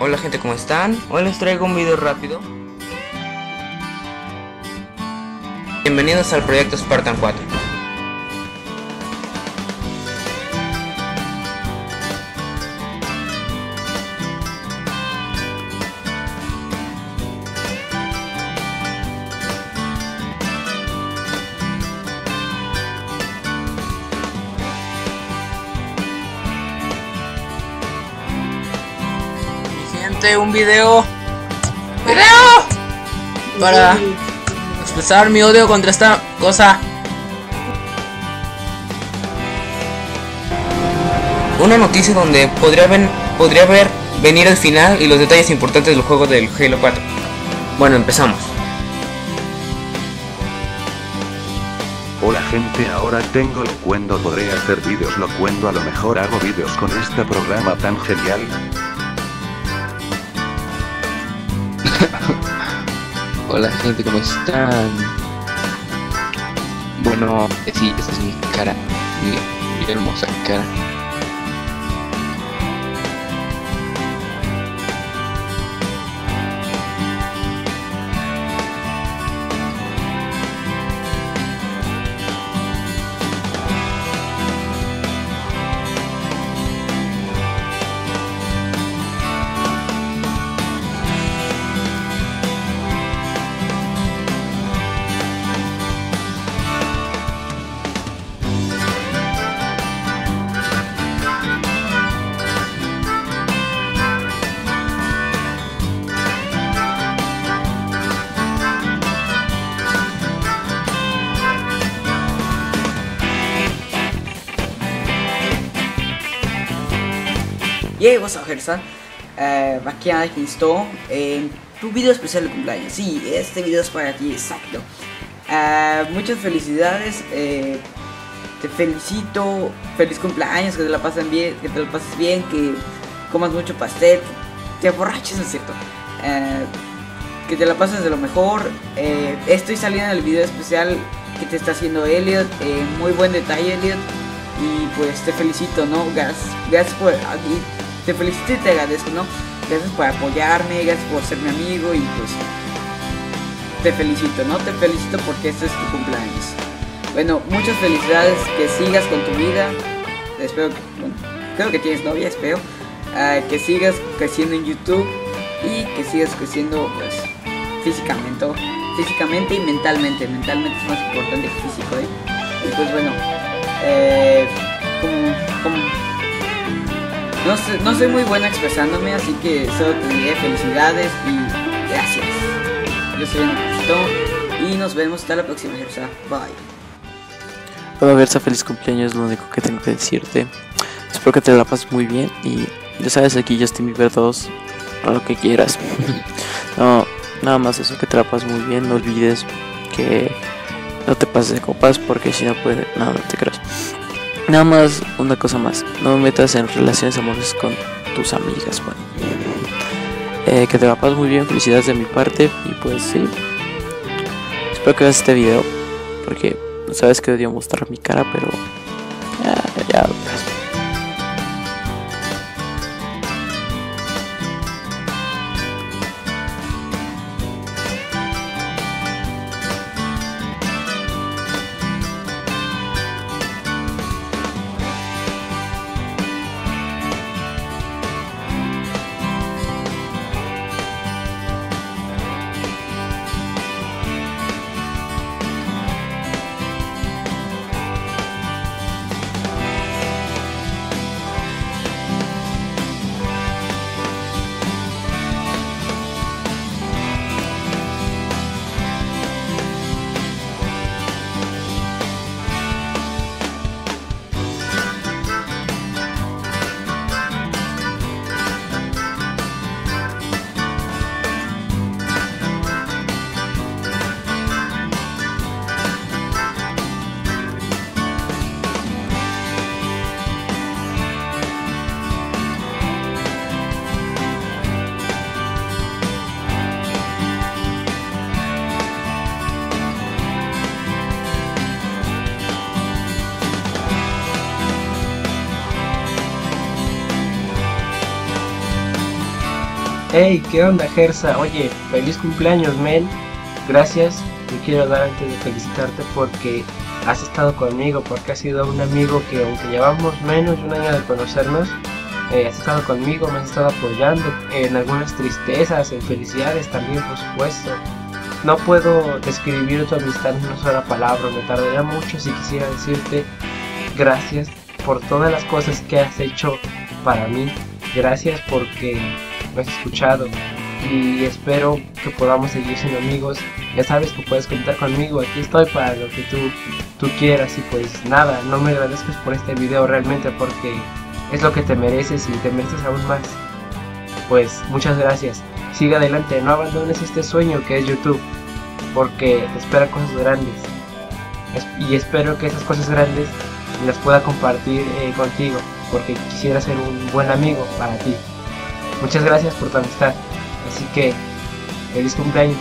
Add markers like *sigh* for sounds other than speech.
Hola gente, ¿cómo están? Hoy les traigo un video rápido. Bienvenidos al proyecto Spartan 4. Un video. ¡Video! Para expresar mi odio contra esta cosa. Una noticia donde podría, ven- podría ver venir el final y los detalles importantes del juego del Halo 4. Bueno, empezamos. Hola gente, ahora tengo locuendo, podré hacer vídeos locuendo, a lo mejor hago vídeos con este programa tan genial. Hola gente, ¿cómo están? Bueno, sí, esta es mi cara, mi hermosa cara. Yay, what's up, Gersa? Eh, aquí Anakin Stone en tu video especial de cumpleaños. Sí, este video es para ti, exacto. Eh, muchas felicidades. eh, te felicito. Feliz cumpleaños, que te la pasen bien, que te la pases bien, que comas mucho pastel, te borraches, ¿no es cierto? Eh, que te la pases de lo mejor. Eh, estoy saliendo en el video especial que te está haciendo Elliot. eh, muy buen detalle, Elliot. Y pues te felicito, ¿no? Gracias, gracias por. y te felicito y te agradezco, ¿no? Gracias por apoyarme, gracias por ser mi amigo y pues. Te felicito, ¿no? Te felicito porque este es tu cumpleaños. Bueno, muchas felicidades, que sigas con tu vida. Espero que. Bueno, creo que tienes novia, espero. Ah, que sigas creciendo en YouTube y que sigas creciendo, pues, físicamente. Físicamente y mentalmente. Mentalmente es más importante que físico, ¿eh? Y pues bueno. Eh, como, como- no, sé- no soy muy buena expresándome, así que solo te diré felicidades y gracias. Yo soy Ana y nos vemos hasta la próxima, Gersa. Bye. Bueno, Gersa, feliz cumpleaños, es lo único que tengo que decirte. Espero que te la pases muy bien y ya sabes, aquí Justin Bieber 2, a lo que quieras. *laughs* no, nada más eso, que te la pases muy bien, no olvides que no te pases de copas porque si no puede, no, no te creas. Nada más, una cosa más, no me metas en relaciones amorosas con tus amigas, bueno. Eh, que te la muy bien, felicidades de mi parte y pues sí. Espero que veas este video porque sabes que odio mostrar mi cara, pero Hey, ¿qué onda, Gersa? Oye, feliz cumpleaños, men. Gracias. Te quiero dar antes de felicitarte porque has estado conmigo, porque has sido un amigo que aunque llevamos menos de un año de conocernos, eh, has estado conmigo, me has estado apoyando en algunas tristezas, en felicidades también, por supuesto. No puedo describir tu amistad en una sola palabra, me tardaría mucho si quisiera decirte gracias por todas las cosas que has hecho para mí. Gracias porque has escuchado y espero que podamos seguir siendo amigos. Ya sabes que puedes contar conmigo, aquí estoy para lo que tú, tú quieras y pues nada, no me agradezcas por este video realmente porque es lo que te mereces y te mereces aún más. Pues muchas gracias. Sigue adelante, no abandones este sueño que es YouTube, porque te esperan cosas grandes. Es- Y espero que esas cosas grandes las pueda compartir eh, contigo, porque quisiera ser un buen amigo para ti. Muchas gracias por tu amistad. Así que, feliz cumpleaños.